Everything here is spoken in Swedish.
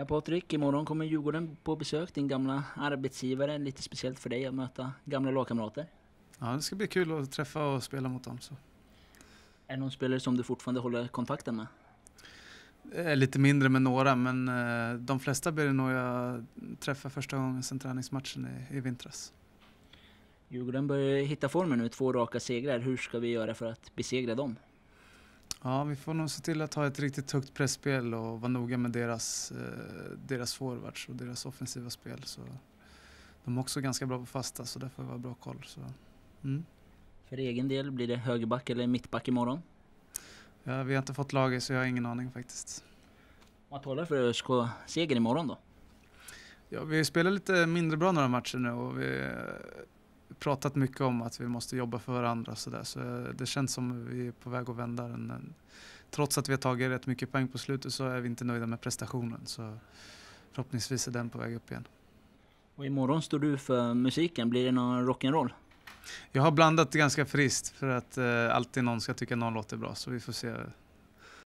Ja Patrik, imorgon kommer Djurgården på besök, din gamla arbetsgivare. Lite speciellt för dig att möta gamla lagkamrater. Ja, det ska bli kul att träffa och spela mot dem. Så. Är det någon spelare som du fortfarande håller kontakten med? Eh, lite mindre med några, men eh, de flesta blir det nog jag träffar första gången sedan träningsmatchen i, i vintras. Djurgården börjar hitta formen nu, två raka segrar. Hur ska vi göra för att besegra dem? Ja, vi får nog se till att ha ett riktigt högt pressspel och vara noga med deras, eh, deras forwards och deras offensiva spel. Så de är också ganska bra på fasta, så där får vi vara bra koll. Så, mm. För egen del, blir det högerback eller mittback imorgon? Ja, vi har inte fått laget så jag har ingen aning faktiskt. Vad talar för ÖSK seger imorgon då? Ja, vi spelar lite mindre bra några matcher nu och vi pratat mycket om att vi måste jobba för varandra så där. Så det känns som att vi är på väg att vända den. Trots att vi har tagit rätt mycket poäng på slutet så är vi inte nöjda med prestationen. Så förhoppningsvis är den på väg upp igen. Och imorgon står du för musiken. Blir det någon rock'n'roll? Jag har blandat ganska friskt för att eh, alltid någon ska tycka någon låt är bra så vi får se